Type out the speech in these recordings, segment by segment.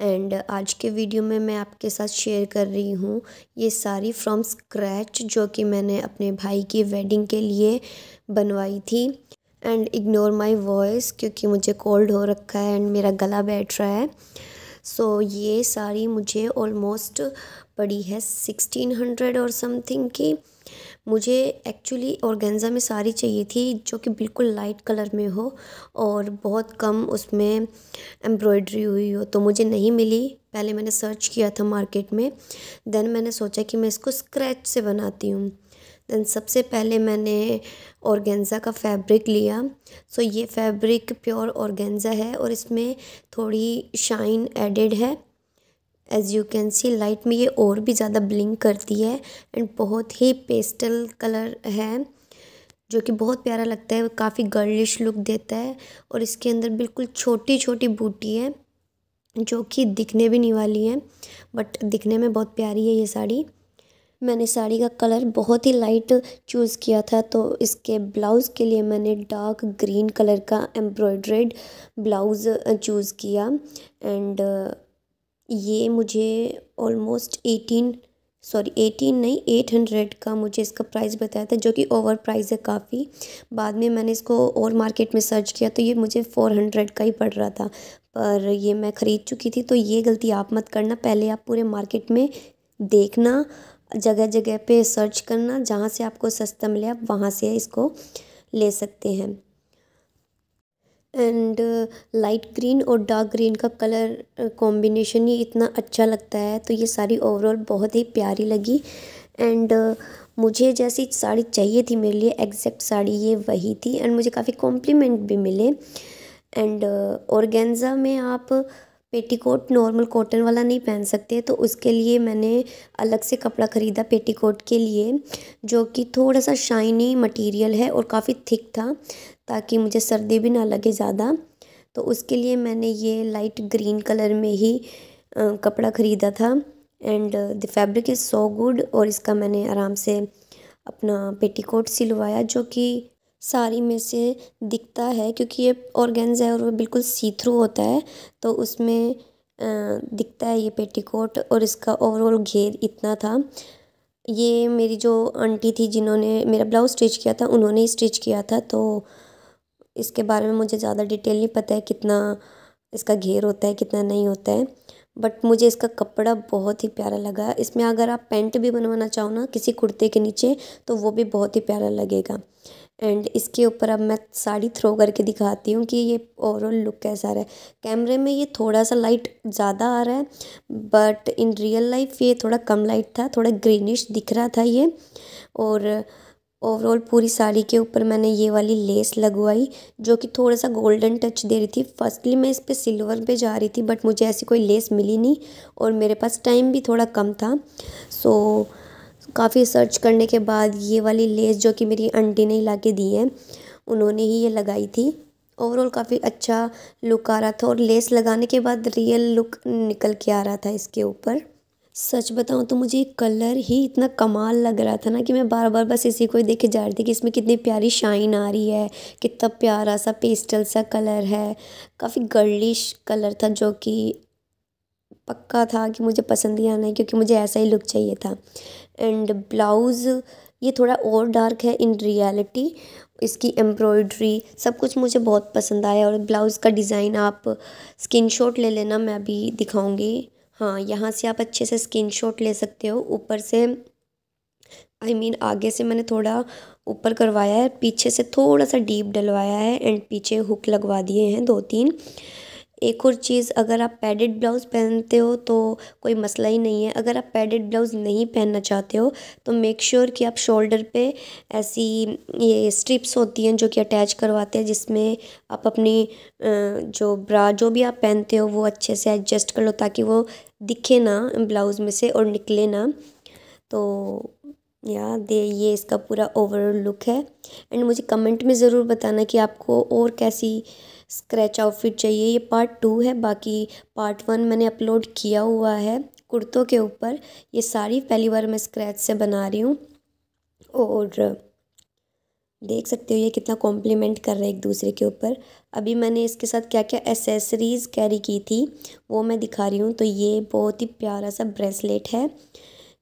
And आज के video में मैं आपके साथ शेयर कर रही हूँ ये सारी फ्रॉम स्क्रैच जो कि मैंने अपने भाई की वेडिंग के लिए बनवाई थी। एंड इग्नोर माई वॉइस क्योंकि मुझे कोल्ड हो रखा है एंड मेरा गला बैठ रहा है। सो so, ये साड़ी मुझे ऑलमोस्ट पड़ी है सिक्सटीन हंड्रेड और समथिंग की। मुझे एक्चुअली ऑर्गेन्जा में साड़ी चाहिए थी जो कि बिल्कुल लाइट कलर में हो और बहुत कम उसमें एम्ब्रॉयड्री हुई हो तो मुझे नहीं मिली। पहले मैंने सर्च किया था मार्केट में देन मैंने सोचा कि मैं इसको स्क्रैच से बनाती हूँ। देन सबसे पहले मैंने ऑर्गेन्जा का फैब्रिक लिया। सो ये फैब्रिक प्योर ऑर्गेन्जा है और इसमें थोड़ी शाइन एडेड है। As you can see light में ये और भी ज़्यादा ब्लिंक करती है एंड बहुत ही पेस्टल कलर है, जो कि बहुत प्यारा लगता है, काफ़ी गर्लिश लुक देता है और इसके अंदर बिल्कुल छोटी छोटी बूटी है, जो कि दिखने भी नहीं वाली है बट दिखने में बहुत प्यारी है ये साड़ी। मैंने साड़ी का कलर बहुत ही लाइट चूज़ किया था तो इसके ब्लाउज़ के लिए मैंने डार्क ग्रीन कलर का एम्ब्रॉयड्रेड ब्लाउज़ चूज़ किया। एंड ये मुझे ऑलमोस्ट एटीन सॉरी एटीन नहीं एट हंड्रेड का मुझे इसका प्राइस बताया था, जो कि ओवर प्राइस है काफ़ी। बाद में मैंने इसको और मार्केट में सर्च किया तो ये मुझे फ़ोर हंड्रेड का ही पड़ रहा था। पर ये मैं ख़रीद चुकी थी तो ये गलती आप मत करना, पहले आप पूरे मार्केट में देखना। जगह जगह पे सर्च करना जहाँ से आपको सस्ता मिले आप वहाँ से इसको ले सकते हैं। एंड लाइट ग्रीन और डार्क ग्रीन का कलर कॉम्बिनेशन ही इतना अच्छा लगता है तो ये साड़ी ओवरऑल बहुत ही प्यारी लगी। एंड uh, मुझे जैसी साड़ी चाहिए थी मेरे लिए एग्जैक्ट साड़ी ये वही थी। एंड मुझे काफ़ी कॉम्प्लीमेंट भी मिले। एंड ऑर्गेन्जा uh, में आप पेटीकोट नॉर्मल कॉटन वाला नहीं पहन सकते तो उसके लिए मैंने अलग से कपड़ा ख़रीदा पेटीकोट के लिए, जो कि थोड़ा सा शाइनी मटेरियल है और काफ़ी थिक था, ताकि मुझे सर्दी भी ना लगे ज़्यादा। तो उसके लिए मैंने ये लाइट ग्रीन कलर में ही कपड़ा ख़रीदा था। And the fabric is so good और इसका मैंने आराम से अपना पेटीकोट सिलवाया, जो कि साड़ी में से दिखता है क्योंकि ये ऑर्गेन्ज है और वो बिल्कुल सी थ्रू होता है तो उसमें दिखता है ये पेटीकोट और इसका ओवरऑल घेर इतना था। ये मेरी जो आंटी थी जिन्होंने मेरा ब्लाउज स्टिच किया था, उन्होंने ही स्टिच किया था तो इसके बारे में मुझे ज़्यादा डिटेल नहीं पता है कितना इसका घेर होता है, कितना नहीं होता है, बट मुझे इसका कपड़ा बहुत ही प्यारा लगा। इसमें अगर आप पैंट भी बनवाना चाहो ना, किसी कुर्ते के नीचे तो वो भी बहुत ही प्यारा लगेगा। एंड इसके ऊपर अब मैं साड़ी थ्रो करके दिखाती हूँ कि ये ओवरऑल लुक कैसा आ रहा है। कैमरे में ये थोड़ा सा लाइट ज़्यादा आ रहा है बट इन रियल लाइफ ये थोड़ा कम लाइट था, थोड़ा ग्रीनिश दिख रहा था ये। और ओवरऑल पूरी साड़ी के ऊपर मैंने ये वाली लेस लगवाई, जो कि थोड़ा सा गोल्डन टच दे रही थी। फर्स्टली मैं इस पर सिल्वर पे जा रही थी बट मुझे ऐसी कोई लेस मिली नहीं और मेरे पास टाइम भी थोड़ा कम था। सो काफ़ी सर्च करने के बाद ये वाली लेस जो कि मेरी आंटी ने ला के दी है, उन्होंने ही ये लगाई थी। ओवरऑल काफ़ी अच्छा लुक आ रहा था और लेस लगाने के बाद रियल लुक निकल के आ रहा था इसके ऊपर। सच बताऊँ तो मुझे कलर ही इतना कमाल लग रहा था ना कि मैं बार बार बस इसी को ही देखे जा रही थी कि इसमें कितनी प्यारी शाइन आ रही है, कितना प्यारा सा पेस्टल सा कलर है। काफ़ी गर्लिश कलर था जो कि पक्का था कि मुझे पसंद ही आना है क्योंकि मुझे ऐसा ही लुक चाहिए था। एंड ब्लाउज़ ये थोड़ा और डार्क है इन रियलिटी। इसकी एम्ब्रॉयड्री सब कुछ मुझे बहुत पसंद आया और ब्लाउज़ का डिज़ाइन आप स्क्रीनशॉट ले लेना मैं अभी दिखाऊँगी। हाँ यहाँ से आप अच्छे से स्क्रीनशॉट ले सकते हो। ऊपर से आई I मीन mean, आगे से मैंने थोड़ा ऊपर करवाया है पीछे से थोड़ा सा डीप डलवाया है एंड पीछे हुक लगवा दिए हैं दो तीन एक और चीज़, अगर आप पैडेड ब्लाउज़ पहनते हो तो कोई मसला ही नहीं है। अगर आप पैडेड ब्लाउज़ नहीं पहनना चाहते हो तो मेक श्योर sure कि आप शोल्डर पे ऐसी ये स्ट्रिप्स होती हैं जो कि अटैच करवाते हैं, जिसमें आप अपनी जो ब्रा जो भी आप पहनते हो, वो अच्छे से एडजस्ट कर लो ताकि वो दिखे ना ब्लाउज़ में से और निकले ना। तो या, दे, ये इसका पूरा ओवरऑल लुक है। एंड मुझे कमेंट में ज़रूर बताना कि आपको और कैसी स्क्रैच आउटफिट चाहिए, ये पार्ट टू है। बाकी पार्ट वन मैंने अपलोड किया हुआ है कुर्तों के ऊपर। ये सारी पहली बार मैं स्क्रैच से बना रही हूँ। और देख सकते हो ये कितना कॉम्प्लीमेंट कर रहे हैं एक दूसरे के ऊपर। अभी मैंने इसके साथ क्या क्या एसेसरीज़ कैरी की थी, वो मैं दिखा रही हूँ। तो ये बहुत ही प्यारा सा ब्रेसलेट है,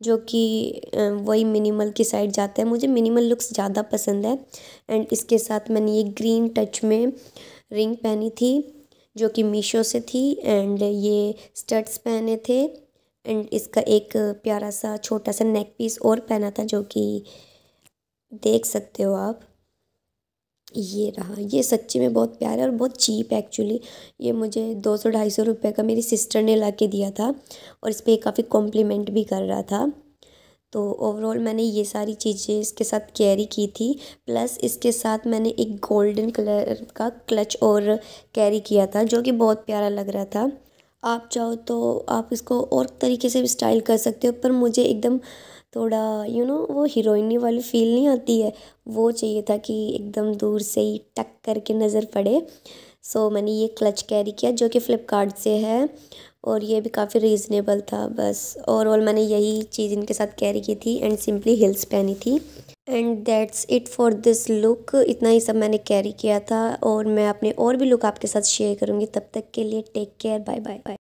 जो कि वही मिनिमल की साइड जाता है। मुझे मिनिमल लुक्स ज़्यादा पसंद है। एंड इसके साथ मैंने ये ग्रीन टच में रिंग पहनी थी, जो कि मीशो से थी एंड ये स्टड्स पहने थे एंड इसका एक प्यारा सा छोटा सा नेक पीस और पहना था, जो कि देख सकते हो आप। ये रहा। ये सच्ची में बहुत प्यारा और बहुत चीप एक्चुअली ये मुझे दो सौ ढाई सौ रुपये का मेरी सिस्टर ने ला के दिया था, और इस पर काफ़ी कॉम्प्लीमेंट भी कर रहा था। तो ओवरऑल मैंने ये सारी चीज़ें इसके साथ कैरी की थी। प्लस इसके साथ मैंने एक गोल्डन कलर का क्लच और कैरी किया था, जो कि बहुत प्यारा लग रहा था। आप चाहो तो आप इसको और तरीके से भी स्टाइल कर सकते हो, पर मुझे एकदम थोड़ा यू नो वो हीरोइनी वाली फील नहीं आती है। वो चाहिए था कि एकदम दूर से ही टक करके नज़र पड़े। सो मैंने ये क्लच कैरी किया जो कि फ़्लिपकार्ट से है और ये भी काफ़ी रीज़नेबल था बस। ओवरऑल मैंने यही चीज़ इनके साथ कैरी की थी एंड सिंपली हिल्स पहनी थी। And that's it for this look इतना ही सब मैंने कैरी किया था और मैं अपने और भी लुक आपके साथ शेयर करूँगी। तब तक के लिए take care bye bye bye